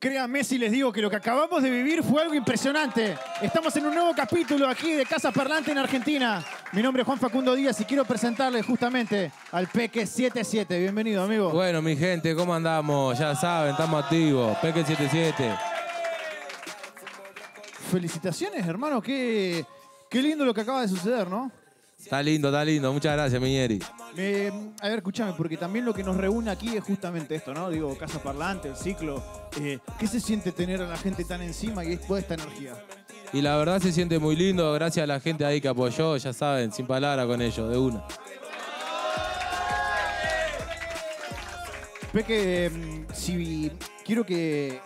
Créanme si les digo que lo que acabamos de vivir fue algo impresionante. Estamos en un nuevo capítulo aquí de Casa Parlante en Argentina. Mi nombre es Juan Facundo Díaz y quiero presentarles justamente al Peque 77. Bienvenido, amigo. Bueno, mi gente, ¿cómo andamos? Ya saben, estamos activos. Peque 77. Felicitaciones, hermano. Qué, qué lindo lo que acaba de suceder, ¿no? Está lindo, está lindo. Muchas gracias, Miñeri. Eh, a ver, escúchame, porque también lo que nos reúne aquí es justamente esto, ¿no? Digo, Casa Parlante, el ciclo. Eh, ¿Qué se siente tener a la gente tan encima y toda esta energía? Y la verdad se siente muy lindo, gracias a la gente ahí que apoyó, ya saben, sin palabras con ellos, de una. Peque, mm, si quiero que,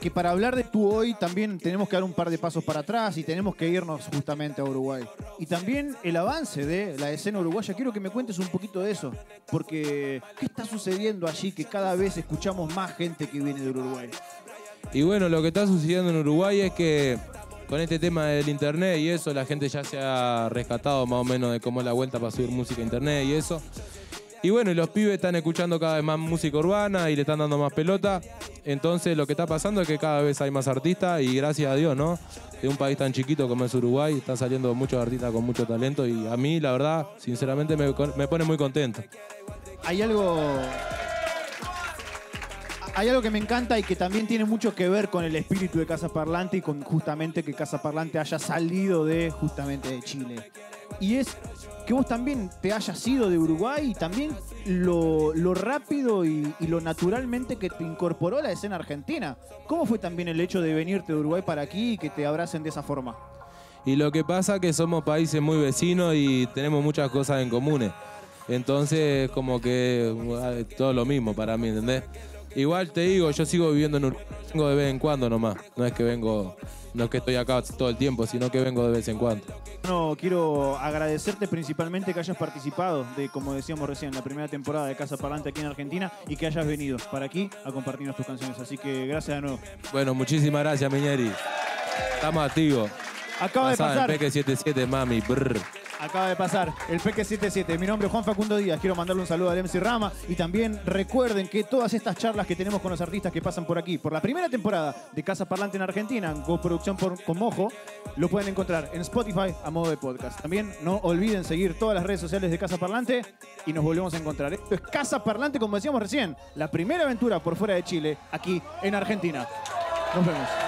que para hablar de tú hoy también tenemos que dar un par de pasos para atrás y tenemos que irnos justamente a Uruguay. Y también el avance de la escena uruguaya. Quiero que me cuentes un poquito de eso, porque ¿qué está sucediendo allí que cada vez escuchamos más gente que viene de Uruguay? Y bueno, lo que está sucediendo en Uruguay es que con este tema del internet y eso, la gente ya se ha rescatado más o menos de cómo es la vuelta para subir música a internet y eso. Y bueno, y los pibes están escuchando cada vez más música urbana y le están dando más pelota. Entonces lo que está pasando es que cada vez hay más artistas y gracias a Dios, ¿no? De un país tan chiquito como es Uruguay, están saliendo muchos artistas con mucho talento y a mí, la verdad, sinceramente me, me pone muy contento. Hay algo hay algo que me encanta y que también tiene mucho que ver con el espíritu de Casa Parlante y con justamente que Casa Parlante haya salido de justamente de Chile. Y es que vos también te hayas ido de Uruguay y también lo, rápido y, y, lo naturalmente que te incorporó la escena argentina. ¿Cómo fue también el hecho de venirte de Uruguay para aquí y que te abracen de esa forma? Y lo que pasa es que somos países muy vecinos y tenemos muchas cosas en comunes. Entonces, como que todo lo mismo para mí, ¿entendés? Igual te digo, yo sigo viviendo en Uruguay, vengo de vez en cuando nomás. No es que vengo, no es que estoy acá todo el tiempo, sino que vengo de vez en cuando. No, quiero agradecerte principalmente que hayas participado de, como decíamos recién, la primera temporada de Casa Parlante aquí en Argentina y que hayas venido para aquí a compartirnos tus canciones. Así que gracias de nuevo. Bueno, muchísimas gracias, Miñeri. Estamos activos. Acaba Pasá de pasar. El Peque 77, mami. Brr. Acaba de pasar el Peque 77. Mi nombre es Juan Facundo Díaz. Quiero mandarle un saludo al MC Rama. Y también recuerden que todas estas charlas que tenemos con los artistas que pasan por aquí, por la primera temporada de Casa Parlante en Argentina, en coproducción con Mojo, lo pueden encontrar en Spotify a modo de podcast. También no olviden seguir todas las redes sociales de Casa Parlante y nos volvemos a encontrar. Esto es Casa Parlante, como decíamos recién, la primera aventura por fuera de Chile, aquí en Argentina. Nos vemos.